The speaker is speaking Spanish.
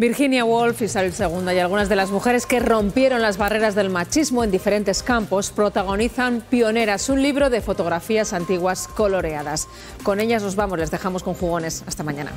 Virginia Woolf, Isabel II y algunas de las mujeres que rompieron las barreras del machismo en diferentes campos protagonizan Pioneras, un libro de fotografías antiguas coloreadas. Con ellas nos vamos, les dejamos con jugones. Hasta mañana.